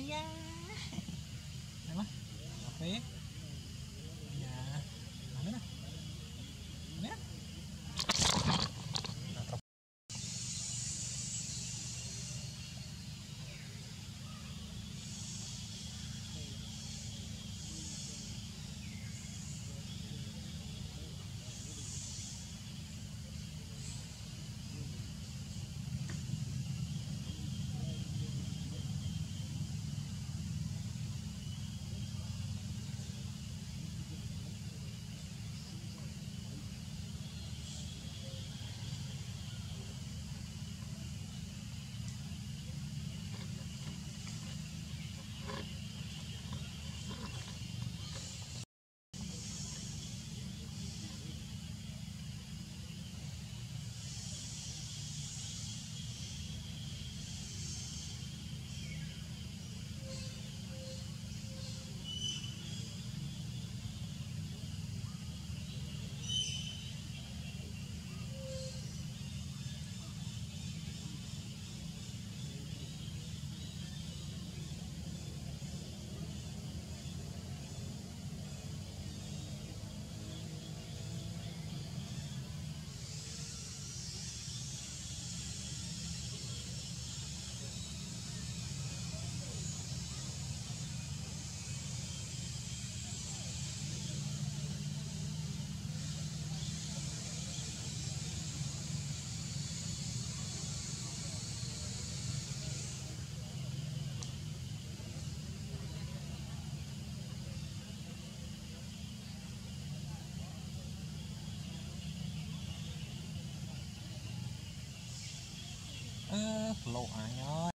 Iya. Apa? Apa? โลอาเนาะ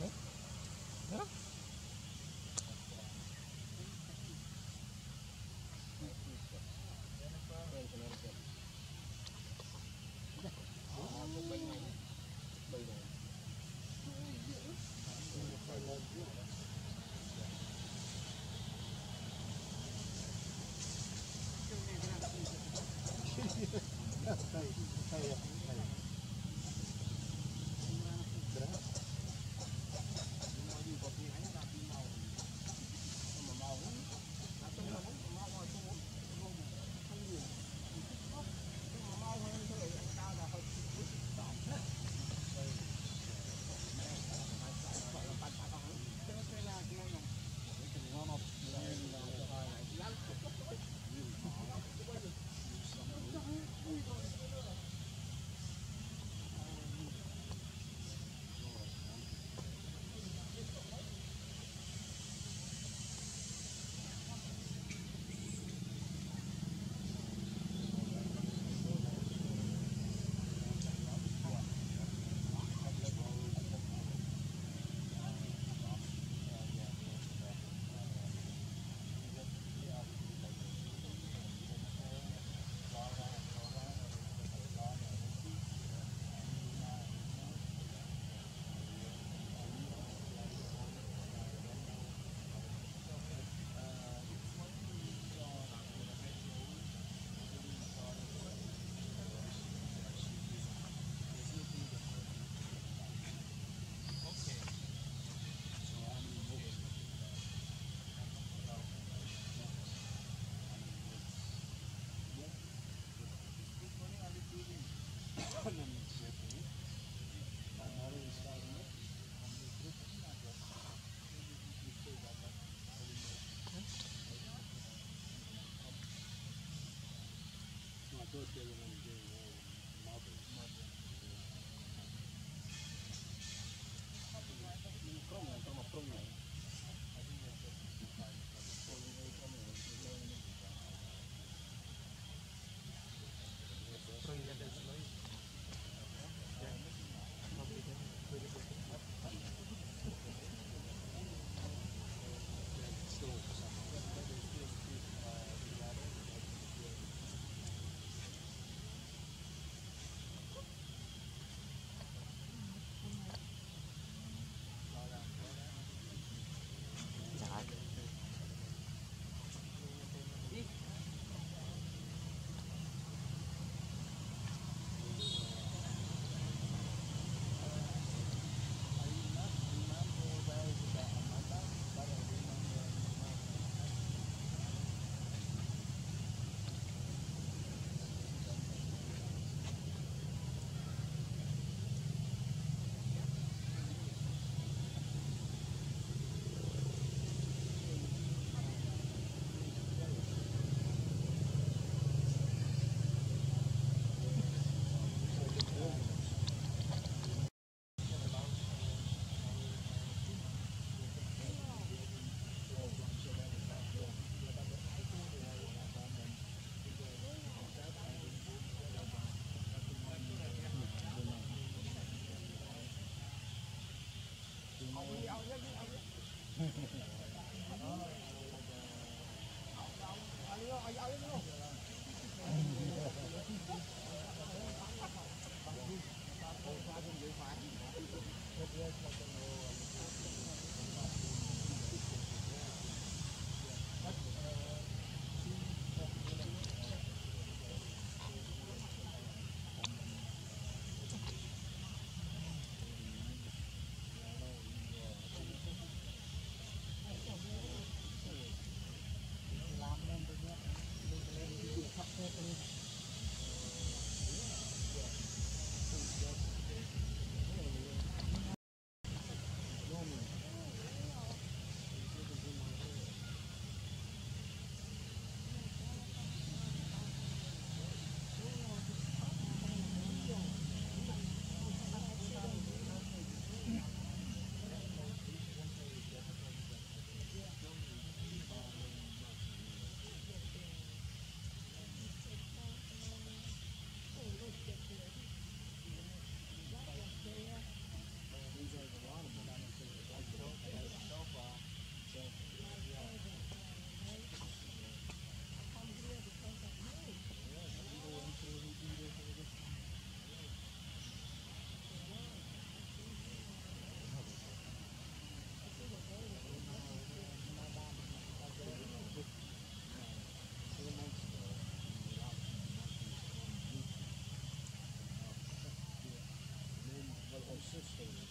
นี่ Interesting.